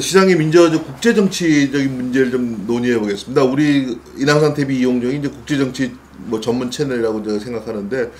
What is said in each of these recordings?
시장의 민주화적 국제 정치적인 문제를 좀 논의해 보겠습니다. 우리 인왕산 TV 이용정이 이제 국제 정치 뭐 전문 채널이라고 제가 생각하는데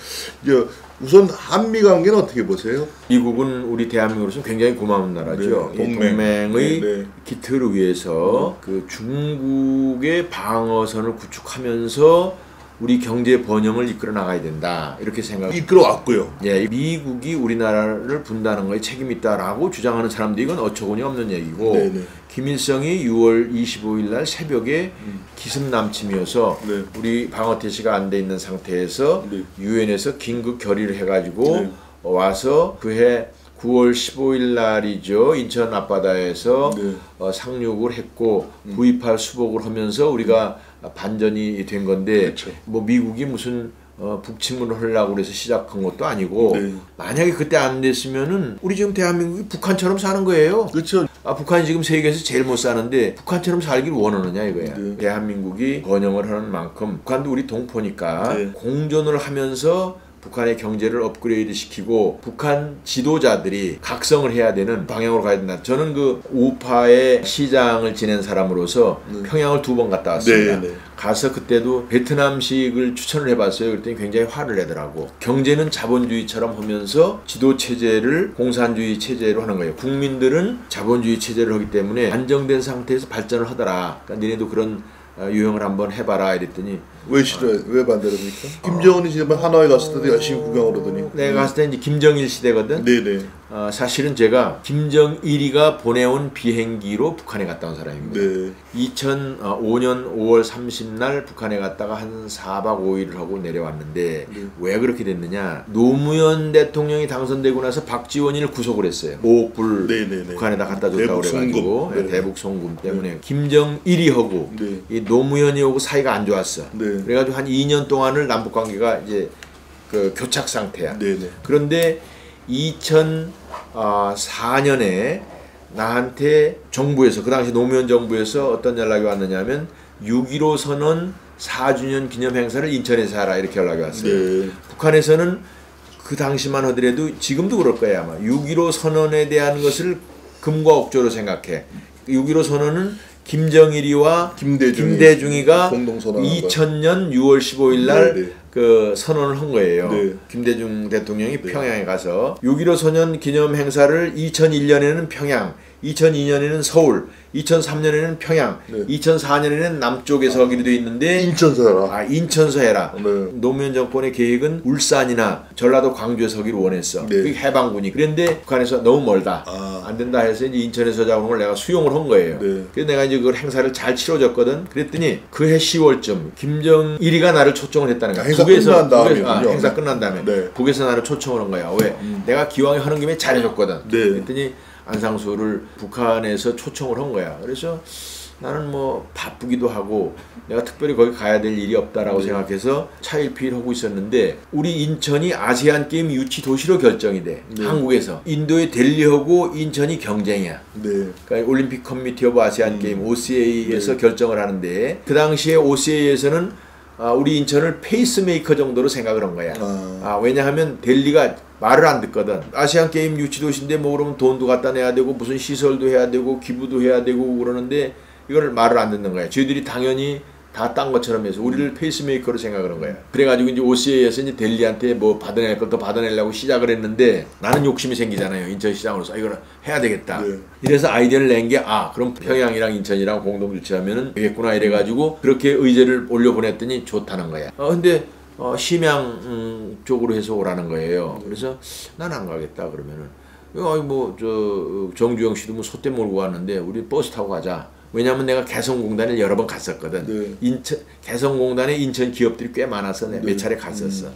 이제 우선 한미 관계는 어떻게 보세요? 미국은 우리 대한민국으로서 굉장히 고마운 나라죠. 네, 이 동맹. 동맹 의 네, 네. 기틀을 위해서 그 중국의 방어선을 구축하면서 우리 경제 번영을 이끌어 나가야 된다 이렇게 생각. 이끌어 왔고요. 예, 미국이 우리나라를 분다는 거에 책임이 있다라고 주장하는 사람들이 이건 어처구니 없는 얘기고 네, 네. 김일성이 6월 25일 날 새벽에 기습 남침이어서 네. 우리 방어 태세가 안 돼 있는 상태에서 네. 유엔에서 긴급 결의를 해가지고 네. 와서 그해 9월 15일 날이죠 인천 앞바다에서 네. 어, 상륙을 했고 V8 수복을 하면서 우리가 반전이 된 건데 그쵸. 뭐 미국이 무슨 어, 북침을 하려고 그래서 시작한 것도 아니고 네. 만약에 그때 안 됐으면은 우리 지금 대한민국이 북한처럼 사는 거예요. 그렇죠. 아, 북한이 지금 세계에서 제일 못 사는데 북한처럼 살길 원하느냐 이거야. 네. 대한민국이 번영을 하는 만큼 북한도 우리 동포니까 네. 공존을 하면서 북한의 경제를 업그레이드 시키고 북한 지도자들이 각성을 해야 되는 방향으로 가야 된다. 저는 그 우파의 시장을 지낸 사람으로서 평양을 두 번 갔다 왔습니다. 네, 네. 가서 그때도 베트남식을 추천을 해봤어요. 그랬더니 굉장히 화를 내더라고. 경제는 자본주의처럼 하면서 지도 체제를 공산주의 체제로 하는 거예요. 국민들은 자본주의 체제를 하기 때문에 안정된 상태에서 발전을 하더라. 그러니까 니네도 그런 어, 유형을 한번 해봐라 이랬더니 왜 싫어요? 왜 반대합니까? 김정은이 지금 하노이 갔을 때도 열심히 구경을 하더니. 내가 갔을 때 이제 김정일 시대거든. 네네. 어, 사실은 제가 김정일이가 보내온 비행기로 북한에 갔다 온 사람입니다. 네. 2005년 5월 30날 북한에 갔다가 한 4박 5일을 하고 내려왔는데 네. 왜 그렇게 됐느냐 노무현 대통령이 당선되고 나서 박지원이를 구속을 했어요 5억 불 네네네. 북한에다 갖다 줬다고 그래가지고. 네. 대북 송금 때문에 김정일이 하고 네. 이 노무현이 하고 사이가 안 좋았어 네. 그래가지고 한 2년 동안을 남북 관계가 이제 그 교착 상태야. 그런데 2004년에 나한테 정부에서 그 당시 노무현 정부에서 어떤 연락이 왔느냐면 6.15 선언 4주년 기념 행사를 인천에서 하라 이렇게 연락이 왔어요. 네. 북한에서는 그 당시만 하더라도 지금도 그럴 거예요 아마 6.15 선언에 대한 것을 금과 억조로 생각해. 6.15 선언은 김정일이와 김대중이 김대중이가 공동선언한 거. 2000년 6월 15일 날 네, 네. 그 선언을 한 거예요. 네. 김대중 대통령이 평양에 가서 6.15 선언 기념 행사를 2001년에는 평양, 2002년에는 서울, 2003년에는 평양, 네. 2004년에는 남쪽에서 하기로 돼 있는데 인천 사라. 아 인천서 해라. 네. 노무현 정권의 계획은 울산이나 전라도 광주에서 하기로 원했어. 네. 그게 해방군이. 그런데 북한에서 너무 멀다. 아. 안 된다 해서 이제 인천에서 걸 내가 수용을 한 거예요. 네. 그래서 내가 이제 그걸 행사를 잘 치러줬거든. 그랬더니 그 해 10월쯤 김정일이가 나를 초청을 했다는 거야. 아, 행사 끝난 다음이군요. 아, 행사 끝난 다음에 네. 음. 북에서 나를 초청을 한 거야. 왜? 내가 기왕에 하는 김에 잘해줬거든. 네. 그랬더니 안상수를 북한에서 초청을 한 거야. 그래서 나는 뭐 바쁘기도 하고 내가 특별히 거기 가야 될 일이 없다라고 네. 생각해서 차일피일 하고 있었는데 우리 인천이 아시안 게임 유치 도시로 결정이 돼. 네. 한국에서 인도의 델리하고 인천이 경쟁이야. 네. 그러니까 Olympic Committee of Asian Game OCA에서 결정을 하는데 그 당시에 OCA에서는 아, 우리 인천을 페이스메이커 정도로 생각을 한 거야. 아. 아, 왜냐하면 델리가 말을 안 듣거든. 아시안 게임 유치도시인데 뭐 그러면 돈도 갖다 내야 되고 무슨 시설도 해야 되고 기부도 해야 되고 그러는데 이걸 말을 안 듣는 거야. 저희들이 당연히 다 딴 것처럼 해서 우리를 페이스메이커로 생각을 한 거야. 그래가지고 이제 OCA에서 이제 델리한테 뭐 받아낼 걸 더 받아내려고 시작을 했는데 나는 욕심이 생기잖아요. 인천시장으로서 아, 이걸 해야 되겠다. 네. 이래서 아이디어를 낸 게 아 그럼 평양이랑 인천이랑 공동 주최하면은 되겠구나 이래가지고 그렇게 의제를 올려 보냈더니 좋다는 거야. 어 근데 어, 심양 음, 쪽으로 해서 오라는 거예요. 그래서 난 안 가겠다 그러면은 아이 뭐저 정주영 씨도 뭐 소떼 몰고 왔는데 우리 버스 타고 가자. 왜냐면 내가 개성공단에 여러 번 갔었거든. 네. 인천 개성공단에 인천 기업들이 꽤 많아서 네. 몇 차례 갔었어.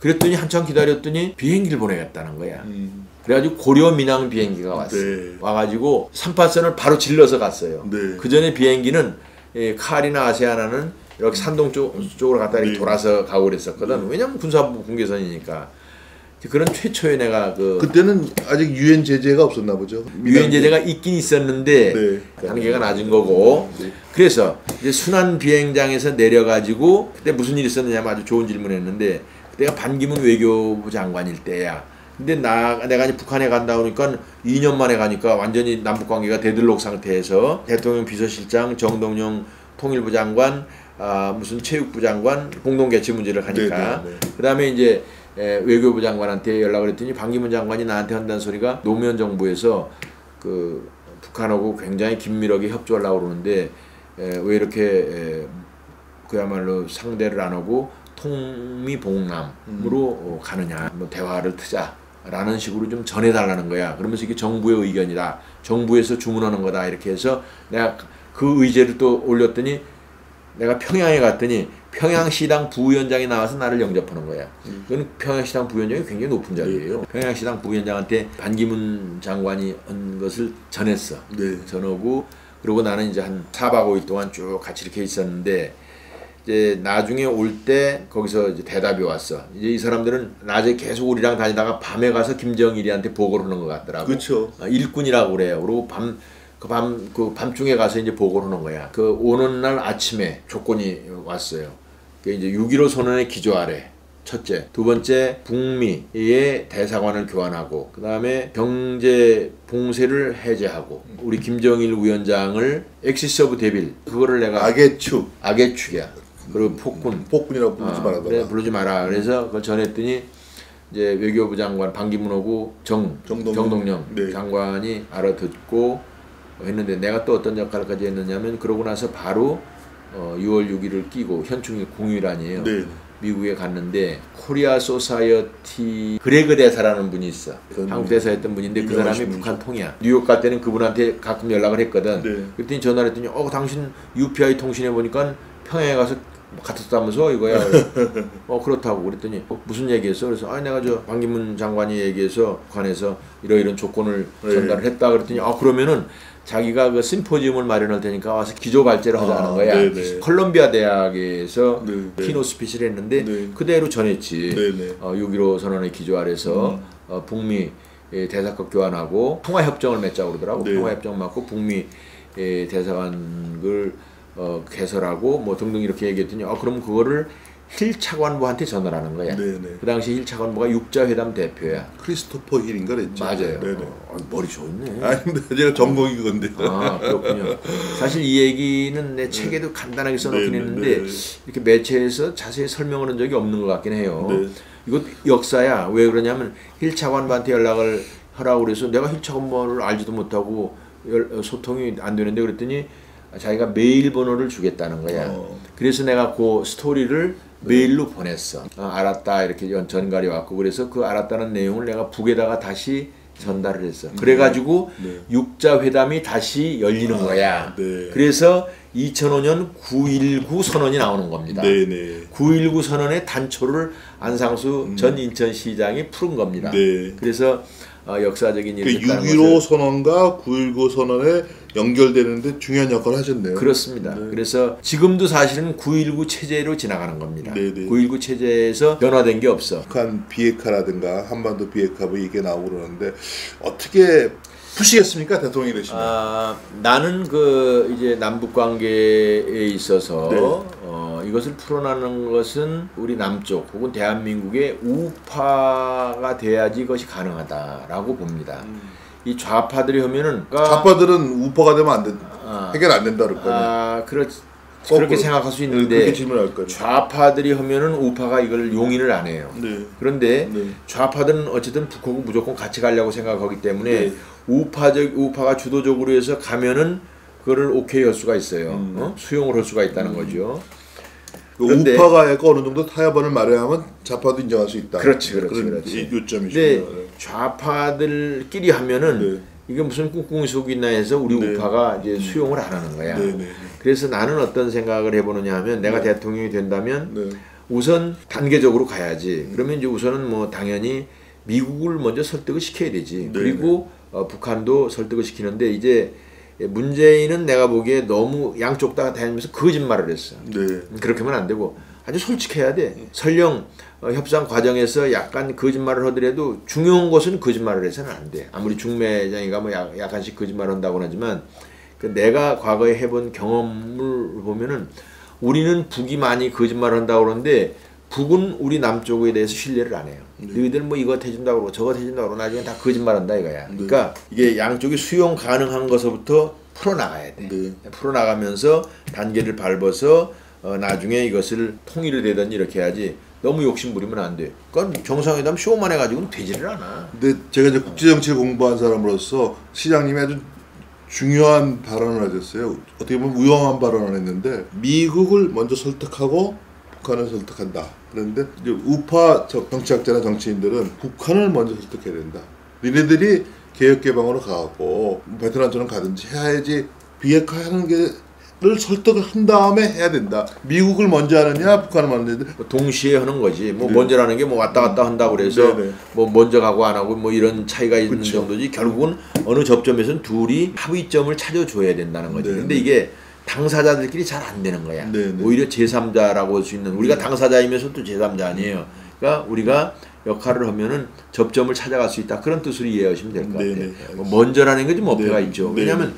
그랬더니 한참 기다렸더니 비행기를 보내겠다는 거야. 음. 그래가지고 고려 민항 비행기가 왔어. 네. 와가지고 3파선을 바로 질러서 갔어요. 네. 그 전에 비행기는 예, 칼이나 아세아나는 이렇게 산동 쪽, 쪽으로 갔다 이렇게 네. 돌아서 가고 그랬었거든. 왜냐면 군사부 공개선이니까. 그런 최초의 내가 그 그때는 아직 유엔 제재가 없었나 보죠. 유엔 제재가 있긴 있었는데 네. 단계가 낮은 거고 네. 그래서 이제 순환 비행장에서 내려가지고 그때 무슨 일이 있었느냐면 아주 좋은 질문했는데 그때가 반기문 외교부 장관일 때야 근데 나 내가 이제 북한에 간다 그러니까 2년 만에 가니까 완전히 남북 관계가 대들록 상태에서 대통령 비서실장 정동영 통일부 장관 아 무슨 체육부 장관 공동 개최 문제를 하니까. 네, 네, 그다음에 이제 에, 외교부 장관한테 연락을 했더니 반기문 장관이 나한테 한다는 소리가 노무현 정부에서 그 북한하고 굉장히 긴밀하게 협조하려고 그러는데 에, 왜 이렇게 에, 그야말로 상대를 안 하고 통미봉남으로 어, 가느냐. 뭐 대화를 트자 라는 식으로 좀 전해달라는 거야. 그러면서 이게 정부의 의견이다. 정부에서 주문하는 거다. 이렇게 해서 내가 그 의제를 또 올렸더니 내가 평양에 갔더니 평양시당 부위원장이 나와서 나를 영접하는 거야. 그건 평양시당 부위원장이 굉장히 높은 자리예요. 평양시당 부위원장한테 반기문 장관이 한 것을 전했어. 네. 전하고 그리고 나는 이제 한 4박 5일 동안 쭉 같이 이렇게 있었는데 이제 나중에 올 때 거기서 이제 대답이 왔어. 이제 이 사람들은 낮에 계속 우리랑 다니다가 밤에 가서 김정일이한테 보고를 하는 것 같더라고. 그렇죠. 어, 일꾼이라고 그래요. 그리고 밤 그 밤 그 밤중에 가서 이제 보고를 하는 거야. 그 오는 날 아침에 조건이 왔어요. 그 이제 6.15 선언의 기조 아래 첫째, 두 번째 북미의 대사관을 교환하고 그 다음에 경제 봉쇄를 해제하고 우리 김정일 위원장을 axis of devil 그거를 내가 악의 축 악의 축이야. 그리고 폭군 폭군이라고 부르지 어, 말아봐. 그래, 부르지 마라. 그래서 그걸 전했더니 이제 외교부 장관 반기문하고 정 정동영. 정동영, 네. 장관이 알아듣고 했는데 내가 또 어떤 역할까지 했느냐면 그러고 나서 바로 어, 6월 6일을 끼고 현충일 공휴일 아니에요. 네. 미국에 갔는데 코리아 소사이어티 그레그 대사라는 분이 있어. 한국 대사였던 분인데 그 사람이 유명하신 북한 통이야. 뉴욕 갈 때는 그분한테 가끔 연락을 했거든. 네. 그랬더니 전화를 했더니 어 당신 UPI 통신에 보니까 평양에 가서 갔었다면서 이거야. 어 그렇다고 그랬더니 어, 무슨 얘기했어? 그래서 아 내가 저 반기문 장관이 얘기해서 북한에서 이러이런 조건을 네. 전달을 했다 그랬더니 아 그러면은 자기가 그 심포지움을 마련할 테니까 와서 기조 발제를 하자는 아, 거야. 네네. 컬럼비아 대학에서 네, 네. keynote speech를 했는데 네. 그대로 전했지. 네네. 어, 6.15 선언의 기조 아래서 음. 어, 북미 예, 대사급 교환하고 평화협정을 맺자고 그러더라고. 네. 평화협정 맺고 북미 예, 대사관을 어, 개설하고 뭐 등등 이렇게 얘기했더니 어, 그럼 그거를 힐 차관보한테 전달하는 거야. 네네. 그 당시 힐 차관보가 육자회담 대표야. 크리스토퍼 힐인가 그랬죠. 맞아요. 네네. 어, 머리 좋네. 아닙니다. 제가 전공이 그건데. 아 그렇군요. 사실 이 얘기는 내 책에도 간단하게 써놓긴 네, 네, 했는데 네. 이렇게 매체에서 자세히 설명을 한 적이 없는 것 같긴 해요. 네. 이것 역사야. 왜 그러냐면 힐 차관보한테 연락을 하라고 그래서 내가 힐 차관보를 알지도 못하고 열- 소통이 안 되는데 그랬더니 자기가 메일 번호를 주겠다는 거야. 어. 그래서 내가 그 스토리를 메일로 보냈어. 어, 알았다 이렇게 연- 전갈이 왔고 그래서 그 알았다는 내용을 내가 북에다가 다시 전달을 했어. 그래가지고 네. 육자 회담이 다시 열리는 거야. 네. 그래서 2005년 9.19 선언이 나오는 겁니다. 네네. 9.19 선언의 단초를 안상수 전 인천시장이 푸른 겁니다. 네. 그래서 어, 역사적인 그 일이 있다는 6.15 것을 선언과 9.19 선언에 연결되는데 중요한 역할을 하셨네요. 그렇습니다. 그래서 지금도 사실은 9.19 체제로 지나가는 겁니다. 네네. 9.19 체제에서 변화된 게 없어. 북한 비핵화라든가 한반도 비핵화 뭐 이게 나오고 그러는데 어떻게 푸시겠습니까 대통령이 되시면? 아, 나는 그 이제 남북 관계에 있어서 네. 어, 이것을 풀어나는 것은 우리 남쪽 혹은 대한민국의 우파가 돼야지 이것이 가능하다라고 봅니다. 이 좌파들이 하면은 그러니까 좌파들은 우파가 되면 안 된다. 아. 해결 안 된다 그럴 거예요. 아, 그렇 거꾸로. 그렇게 생각할 수 있는데 그렇게 질문할 거예요. 좌파들이 하면은 우파가 이걸 용인을 안 해요. 네. 그런데 네. 좌파들은 어쨌든 북하고 무조건 같이 가려고 생각하기 때문에 네. 우파적 우파가 주도적으로 해서 가면은 그거를 오케이 할 수가 있어요. 음. 어? 수용을 할 수가 있다는 거죠. 그 그런데- 우파가 약간 어느 정도 타협안을 마련하면 좌파도 인정할 수 있다. 그렇지, 그렇지, 그렇지. 이- 요점이시죠. 근데 좌파들끼리 하면은 네. 이게 무슨 꿍꿍이 속이 있나 해서 우리 네. 우파가 이제 수용을 안 하는 거야. 네, 네. 그래서 나는 어떤 생각을 해보느냐 하면 내가 대통령이 된다면 네. 우선 단계적으로 가야지. 그러면 이제 우선은 뭐 당연히 미국을 먼저 설득을 시켜야 되지. 네, 그리고 어, 북한도 설득을 시키는데 이제 문재인은 내가 보기에 너무 양쪽 다 다니면서 거짓말을 했어. 네. 그렇게 하면 안 되고 아주 솔직해야 돼. 설령 어, 협상 과정에서 약간 거짓말을 하더라도 중요한 것은 거짓말을 해서는 안 돼. 아무리 중매장이가 뭐 약, 약간씩 거짓말을 한다고 하지만 그 내가 과거에 해본 경험을 보면은 우리는 북이 많이 거짓말을 한다고 그러는데 북은 우리 남쪽에 대해서 신뢰를 안 해요. 네. 너희들 뭐 이거 해준다고 그러고 저거 해준다고 그러고 나중에 다 거짓말한다 이거야. 네. 그러니까 이게 양쪽이 수용 가능한 것부터 풀어나가야 돼. 네. 풀어나가면서 단계를 밟아서 어, 나중에 이것을 통일이 되든지 이렇게 해야지 너무 욕심 부리면 안 돼. 그건 정상회담 쇼만 해가지고는 되지를 않아. 근데 제가 이제 국제정치를 공부한 사람으로서 시장님이 아주 중요한 발언을 하셨어요. 어떻게 보면 위험한 발언을 했는데 미국을 먼저 설득하고 북한을 설득한다. 그런데 이제 우파 저- 정치학자나 정치인들은 북한을 먼저 설득해야 된다. 니네들이 개혁 개방으로 가고 베트남처럼 가든지 해야지 비핵화하는 게 를 설득을 한 다음에 해야 된다. 미국을 먼저 하느냐, 북한을 먼저 하느냐. 뭐 동시에 하는 거지. 뭐 네. 먼저라는 게 뭐 왔다 갔다 한다고 그래서 네, 네. 뭐 먼저 가고 안 하고 뭐 이런 차이가 있는 그쵸. 정도지. 결국은 어느 접점에서는 둘이 합의점을 찾아줘야 된다는 거지. 네, 근데 네. 이게 당사자들끼리 잘 안 되는 거야. 네, 네. 오히려 제3자라고 할 수 있는 우리가 당사자이면서 또 제3자 아니에요. 그러니까 우리가 역할을 하면은 접점을 찾아갈 수 있다. 그런 뜻으로 이해하시면 될것 네, 같아요. 네, 뭐 먼저라는 게좀 어폐가 네, 있죠. 네, 왜냐하면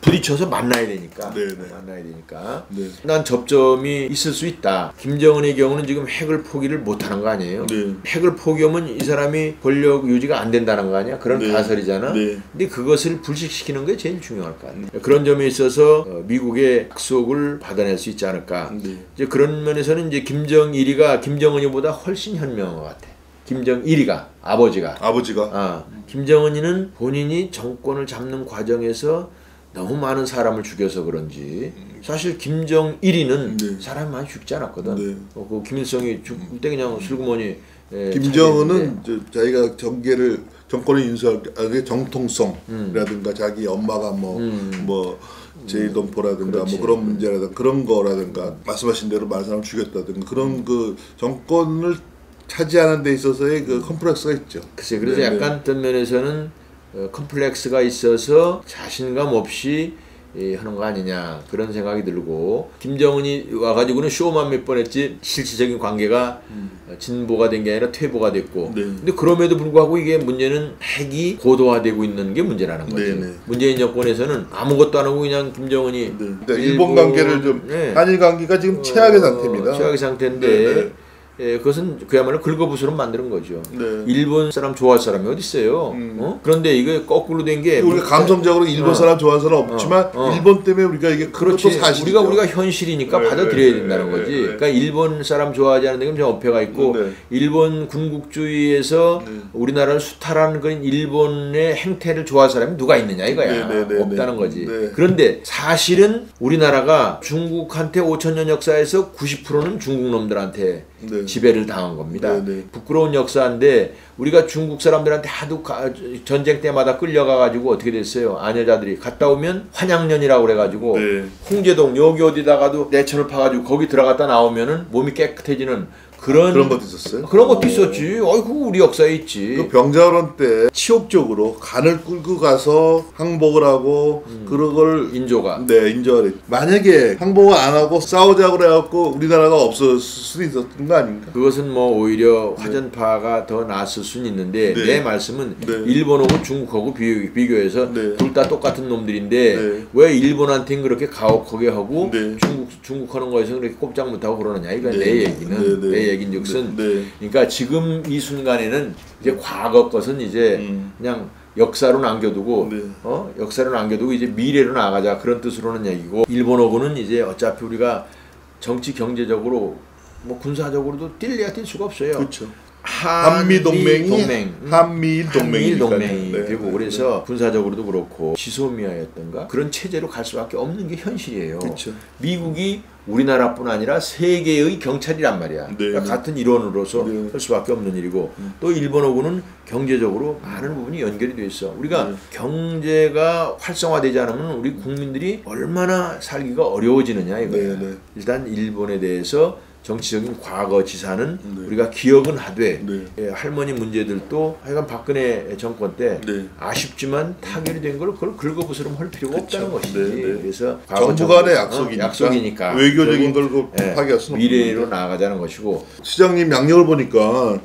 부딪혀서 만나야 되니까. 네, 네. 만나야 되니까. 네. 난 접점이 있을 수 있다. 김정은의 경우는 지금 핵을 포기를 못하는 거 아니에요. 네. 핵을 포기하면 이 사람이 권력 유지가 안 된다는 거 아니야? 그런 네. 가설이잖아. 네. 근데 그것을 불식시키는 게 제일 중요할 것 같아요. 그런 점에 있어서 어, 미국의 약속을 받아낼 수 있지 않을까. 네. 이제 그런 면에서는 이제 김정일이가 김정은이보다 훨씬 현명한 것 같아. 김정일이가 아버지가 아버지가 아, 김정은이는 본인이 정권을 잡는 과정에서 너무 많은 사람을 죽여서 그런지 사실 김정일이는 네. 사람이 많이 죽지 않았거든. 네. 어, 그 김일성이 죽을 때 그냥 슬그머니 에, 김정은은. 저, 자기가 정계를 정권을 인수할 때 정통성이라든가 자기 엄마가 뭐뭐 제이동포라든가 음. 그렇지. 뭐 그런 문제라든가 그런 거라든가 말씀하신 대로 많은 사람 죽였다든가 그런 그 정권을 차지하는 데 있어서의 그 컴플렉스가 있죠. 글쎄 그래서 네, 네. 약간 어떤 면에서는 어, 컴플렉스가 있어서 자신감 없이 예, 하는 거 아니냐 그런 생각이 들고 김정은이 와가지고는 쇼만 몇 번 했지 실질적인 관계가 어, 진보가 된 게 아니라 퇴보가 됐고 네. 근데 그럼에도 불구하고 이게 문제는 핵이 고도화되고 있는 게 문제라는 거지 네, 네. 문재인 정권에서는 아무것도 안 하고 그냥 김정은이 네. 그러니까 일본 관계를 좀 네. 한일 관계가 지금 최악의 어, 상태입니다. 최악의 상태인데 네, 네. 예, 그것은 그야말로 긁어부스럼 만드는 거죠. 네. 일본 사람 좋아할 사람이 어디 있어요? 음. 어? 그런데 이게 거꾸로 된 게 우리가 감성적으로 일본 어. 사람 좋아하는 사람 없지만 어, 어. 일본 때문에 우리가 이게 사실이죠. 우리가 우리가 현실이니까 네, 받아들여야 네, 된다는 네, 거지. 네, 네. 그러니까 일본 사람 좋아하지 않는 데는 좀 어폐가 있고 네. 일본 군국주의에서 네. 우리나라를 수탈하는 그런 일본의 행태를 좋아할 사람이 누가 있느냐 이거야. 네, 네, 네, 없다는 네. 거지. 네. 그런데 사실은 우리나라가 중국한테 5천 년 역사에서 90%는 중국 놈들한테 네. 지배를 당한 겁니다. 네, 네. 부끄러운 역사인데 우리가 중국 사람들한테 하도 가- 전쟁 때마다 끌려가 가지고 어떻게 됐어요? 아녀자들이 갔다 오면 환양년이라고 그래 가지고 네. 홍제동 여기 어디다가도 내천을 파 가지고 거기 들어갔다 나오면은 몸이 깨끗해지는 그런 그런 것도 있었어요. 그런 것도 있었지. 어이구 우리 역사에 있지. 그 병자호란 때 치욕적으로 간을 끌고 가서 항복을 하고 그런 걸 인조가 네, 했 만약에 항복을 안 하고 싸우자고 그래갖고 우리나라가 없었을 수도 있었던 거 아닌가? 그것은 뭐 오히려 화전파가 더 나았을 수는 있는데 네. 내 말씀은 네. 일본하고 중국하고 비교, 비교해서 네. 둘다 똑같은 놈들인데 네. 왜 일본한테는 그렇게 가혹하게 하고 네. 중국 중국 하는 거에서 그렇게 꼼짝 못하고 그러느냐 이거 네. 내 얘기는 네, 네. 내 얘긴즉슨 네, 네. 그러니까 지금 이 순간에는 이제 과거 것은 이제 음. 그냥 역사로 남겨두고 네. 어 역사로 남겨두고 이제 미래로 나가자 그런 뜻으로는 얘기고 일본하고는 이제 어차피 우리가 정치 경제적으로 뭐 군사적으로도 뛸래야 뛸 수가 없어요. 그렇죠. 한미 한미 동맹이 동맹. 음. 한미일 한미일 동맹이니까요. 동맹이 네, 되고 네, 그래서 군사적으로도 그렇고 지소미아였던가 그런 체제로 갈 수밖에 없는 게 현실이에요. 그렇죠. 미국이 우리나라뿐 아니라 세계의 경찰이란 말이야. 네, 그러니까 네. 같은 일원으로서 네. 할 수밖에 없는 일이고 또 일본하고는 경제적으로 많은 부분이 연결이 돼 있어. 우리가 네. 경제가 활성화되지 않으면 우리 국민들이 얼마나 살기가 어려워지느냐 이거야. 네, 네. 일단 일본에 대해서 정치적인 과거 지사는 네. 우리가 기억은 하되 네. 예, 할머니 문제들도 하여간 박근혜 정권 때 네. 아쉽지만 타결이 된 걸 그걸 긁어부스럼 할 필요가 그쵸. 없다는 것이지. 네, 네. 그래서 과거 정부 간의 약속이니까, 어, 약속이니까 외교적인 걸그 예, 파기할 수는 미래로 나아가자는 것이고 시장님 양력을 보니까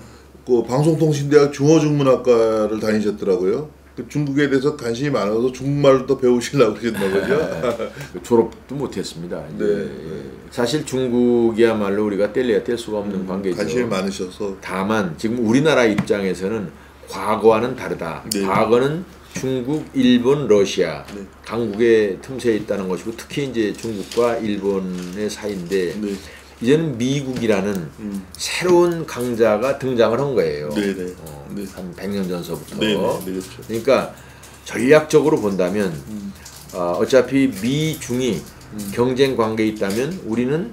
그 방송통신대학 중어중문학과를 다니셨더라고요. 그 중국에 대해서 관심이 많아서 중국말로 또 배우시려고 그러셨나 보죠. 그 졸업도 못했습니다. 네. 예. 사실 중국이야말로 우리가 뗄래야 뗄 수가 없는 관계죠. 관심이 많으셔서 다만 지금 우리나라 입장에서는 과거와는 다르다. 네. 과거는 중국, 일본, 러시아 네. 강국의 틈새에 있다는 것이고 특히 이제 중국과 일본의 사이인데 네. 이제는 미국이라는 음. 새로운 강자가 등장을 한 거예요. 네네. 어, 네. 한 100년 전서부터. 네, 네, 네, 그렇죠. 그러니까 전략적으로 본다면 음. 어, 어차피 미중이 경쟁 관계에 있다면 우리는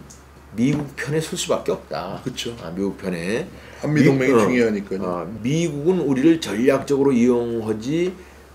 미국 편에 설 수밖에 없다. 그렇죠. 아, 미국 편에. 한미 동맹이 미- 어, 중요하니까요. 어, 미국은 우리를 전략적으로 이용하지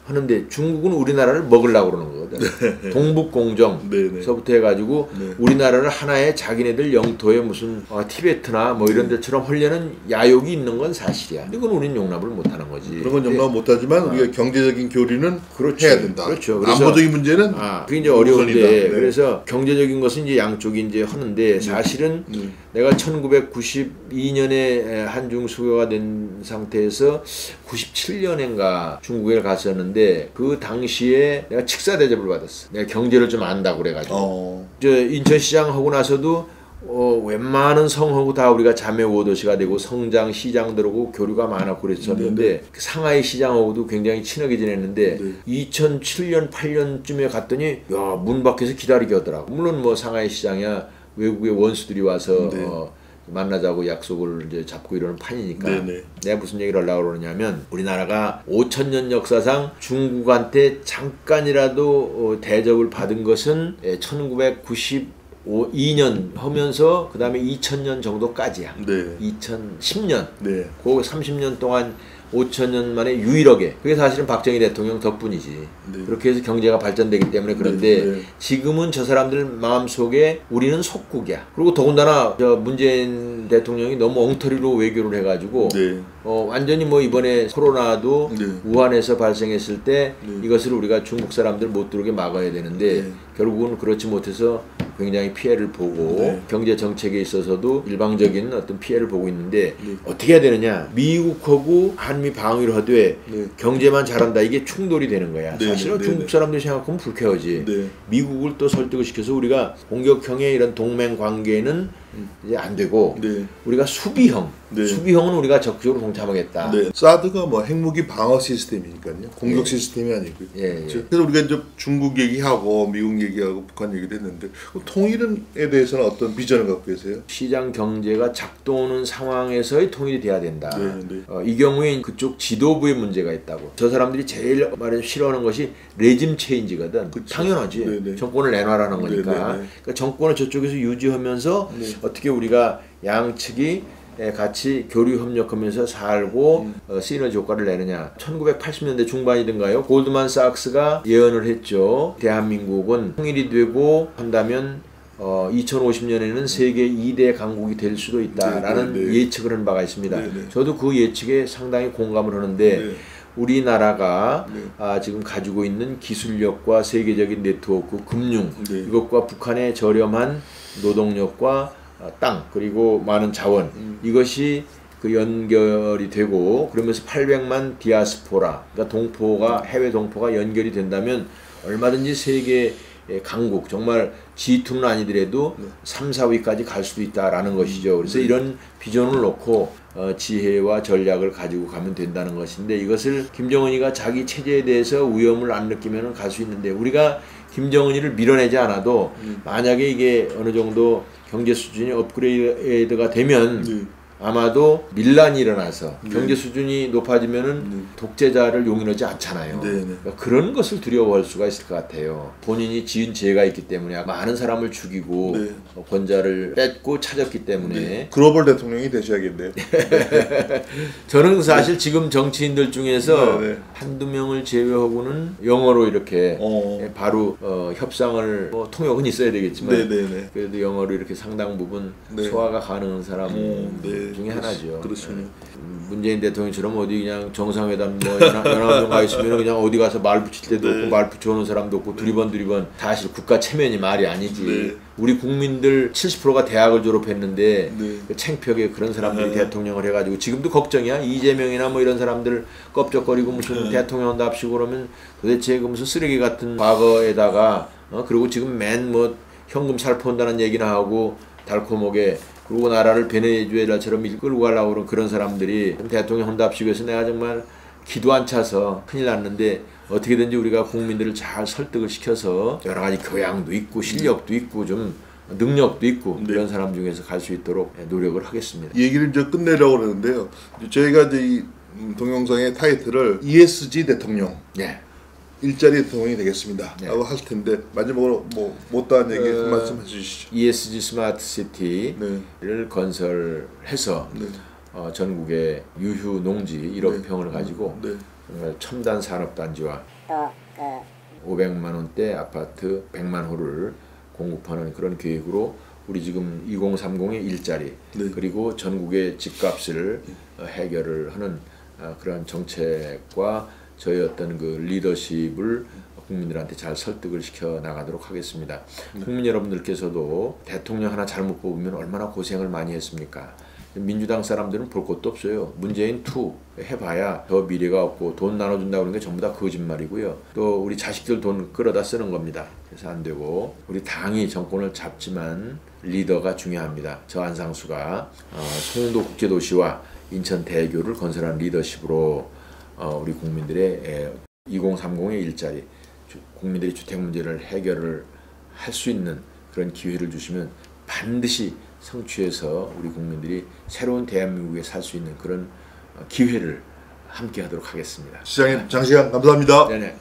하는데 중국은 우리나라를 먹으려고 그러는 거거든. 동북 공정서부터 해가지고 네. 우리나라를 하나의 자기네들 영토에 무슨 어, 티베트나 뭐 이런 데처럼 하려는 야욕이 있는 건 사실이야. 그건 우리는 용납을 못하는 거지. 그런 건 용납 못하지만 우리가 경제적인 교류는 네. 그렇죠. 해야 된다. 그렇죠. 그래서- 안보적인 문제는 아, 그게 이제. 어려운데 네. 그래서 경제적인 것은 이제 양쪽이 이제 하는데 사실은 네. 내가 1992년에 한중 수교가 된 상태에서 97년인가 중국에 갔었는데 그 당시에 내가 직사 대접을 받았어. 내가 경제를 좀 안다고 그래가지고 어. 저 인천시장 하고 나서도 어, 웬만한 성하고 다 우리가 자매 오도시가 되고 성장 시장들하고 교류가 많았고 그랬었는데 그 상하이 시장하고도 굉장히 친하게 지냈는데 네. 2007년 8년쯤에 갔더니 야 문 밖에서 기다리게 하더라고 물론 뭐 상하이 시장이야 외국의 원수들이 와서 네. 어, 만나자고 약속을 이제 잡고 이러는 판이니까 네네. 내가 무슨 얘기를 하려고 그러냐면 우리나라가 5천년 역사상 중국한테 잠깐이라도 어, 대접을 받은 것은 1992년 하면서 그 다음에 2000년 정도까지야. 네. 2010년 네. 그 30년 동안 5천년 만에 유일하게 그게 사실은 박정희 대통령 덕분이지 네. 그렇게 해서 경제가 발전되기 때문에 그런데 네, 네. 지금은 저 사람들 마음속에 우리는 속국이야 그리고 더군다나 저 문재인 대통령이 너무 엉터리로 외교를 해가지고 네. 어, 완전히 뭐 이번에 코로나도 네. 우한에서 발생했을 때 네. 이것을 우리가 중국 사람들 못 들어오게 막아야 되는데 네. 결국은 그렇지 못해서 굉장히 피해를 보고 네. 경제 정책에 있어서도 일방적인 어떤 피해를 보고 있는데 네. 어떻게 해야 되느냐 미국하고 한미 방위를 하되 네. 경제만 잘한다 이게 충돌이 되는 거야 네, 사실은 네, 중국 네. 사람들이 생각하면 불쾌하지 네. 미국을 또 설득을 시켜서 우리가 공격형의 이런 동맹 관계는 이제 안 되고 네. 우리가 수비형 네. 수비형은 우리가 적극적으로 동참하겠다 네. 사드가 뭐 핵무기 방어 시스템이니까요. 공격 시스템이 아니고요. 예, 예. 그렇죠? 그래서 우리가 이제 중국 얘기하고 미국 얘기하고 북한 얘기도 했는데 그 통일에 대해서는 어떤 비전을 갖고 계세요? 시장 경제가 작동하는 상황에서의 통일이 돼야 된다. 네, 네. 어, 이 경우에 그쪽 지도부에 문제가 있다고. 저 사람들이 제일 말해 싫어하는 것이 레짐 체인지거든. 그쵸. 당연하지. 네, 네. 정권을 내놔라는 거니까. 네, 네, 네. 그러니까 정권을 저쪽에서 유지하면서 네. 어떻게 우리가 양측이 에, 같이 교류 협력하면서 살고 음. 어, 시너지 효과를 내느냐. 1980년대 중반이든가요. 골드만삭스가 예언을 했죠. 대한민국은 통일이 되고 한다면 어, 2050년에는 세계 2대 강국이 될 수도 있다라는 네, 네, 네. 예측을 한 바가 있습니다. 네, 네. 저도 그 예측에 상당히 공감을 하는데 네. 우리나라가 네. 아, 지금 가지고 있는 기술력과 세계적인 네트워크, 금융 네. 이것과 북한의 저렴한 노동력과 아, 땅 그리고 많은 자원 음. 이것이 그 연결이 되고 그러면서 800만 디아스포라 그러니까 동포가 해외 동포가 연결이 된다면 얼마든지 세계 의 강국 정말 G2는 아니더라도 네. 3, 4위까지 갈 수도 있다라는 것이죠. 그래서 이런 비전을 놓고 어, 지혜와 전략을 가지고 가면 된다는 것인데 이것을 김정은이가 자기 체제에 대해서 위험을 안 느끼면 갈 수 있는데 우리가 김정은이를 밀어내지 않아도 음. 만약에 이게 어느 정도 경제 수준이 업그레이드가 되면 네. 아마도 밀란이 일어나서 네. 경제 수준이 높아지면은 네. 독재자를 용인하지 않잖아요. 네, 네. 그러니까 그런 것을 두려워할 수가 있을 것 같아요. 본인이 지은 죄가 있기 때문에 많은 사람을 죽이고 네. 어, 권자를 뺏고 찾았기 때문에 네. 글로벌 대통령이 되셔야겠네요. 저는 사실 지금 정치인들 중에서. 한두 명을 제외하고는 영어로 이렇게 어. 예, 바로 어, 협상을 뭐 통역은 있어야 되겠지만. 그래도 영어로 이렇게 상당 부분 네. 소화가 가능한 사람 어, 네. 네, 중에 하나죠. 그렇군요. 음, 문재인 대통령처럼 어디 그냥 정상회담 뭐 연합- 가 있으면 그냥 어디 가서 말 붙일 때도 네. 없고 말 붙여오는 사람도 없고 두리번 두리번 사실 국가 체면이 말이 아니지. 네. 우리 국민들 70%가 대학을 졸업했는데 네. 그 창피하게 그런 사람들이 네. 대통령을 해가지고 지금도 걱정이야 이재명이나 뭐 이런 사람들 껍적거리고 무슨 네. 대통령 답시고 그러면 도대체 그 무슨 쓰레기 같은 과거에다가 어 그리고 지금 맨 뭐 현금 살포한다는 얘기나 하고 달콤하게 그리고 나라를 베네수엘라처럼 이끌고 가려고 그런 그런 사람들이 대통령 해서 내가 정말 기도 안 차서 큰일 났는데 어떻게든지 우리가 국민들을 잘 설득을 시켜서 여러 가지 교양도 있고 실력도 있고 좀 능력도 있고 네. 이런 사람 중에서 갈 수 있도록 노력을 하겠습니다. 얘기를 이제 끝내려고 그러는데요. 저희가 이제 이 음, 동영상의 타이틀을 ESG 대통령 네. 일자리 대통령이 되겠습니다. 네. 라고 할 텐데 마지막으로 뭐 못다한 얘기 어, 한 말씀 해 주시죠. ESG 스마트 시티를 네. 건설해서 네. 어, 전국의 유휴 농지 1억 평을 가지고 네. 첨단 산업 단지와 또그 500만 원대 아파트 100만 호를 공급하는 그런 계획으로 우리 지금 2030의 일자리 네. 그리고 전국의 집값을 어, 해결을 하는 어, 그런 정책과 저희 어떤 그 리더십을 국민들한테 잘 설득을 시켜 나가도록 하겠습니다. 국민 여러분들께서도 대통령 하나 잘못 뽑으면 얼마나 고생을 많이 했습니까? 민주당 사람들은 볼 것도 없어요. 문재인 two 해봐야 더 미래가 없고 돈 나눠준다고 하는 게 전부 다 거짓말이고요. 또 우리 자식들 돈 끌어다 쓰는 겁니다. 그래서 안 되고 우리 당이 정권을 잡지만 리더가 중요합니다. 저 안상수가 어, 송도 국제도시와 인천 대교를 건설한 리더십으로 어, 우리 국민들의 에, 2030의 일자리, 주- 국민들의 주택 문제를 해결을 할 수 있는 그런 기회를 주시면 반드시 성취해서 우리 국민들이 새로운 대한민국에 살 수 있는 그런 어, 기회를 함께 하도록 하겠습니다. 시장님 장시간 감사합니다. 네네.